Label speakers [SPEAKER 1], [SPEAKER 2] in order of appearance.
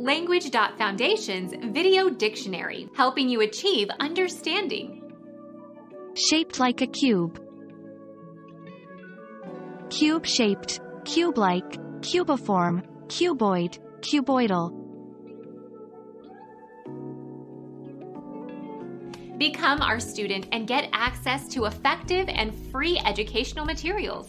[SPEAKER 1] Language.Foundation's Video Dictionary, helping you achieve understanding.
[SPEAKER 2] Shaped like a cube. Cube shaped, cube like, cubiform, cuboid, cuboidal.
[SPEAKER 1] Become our student and get access to effective and free educational materials.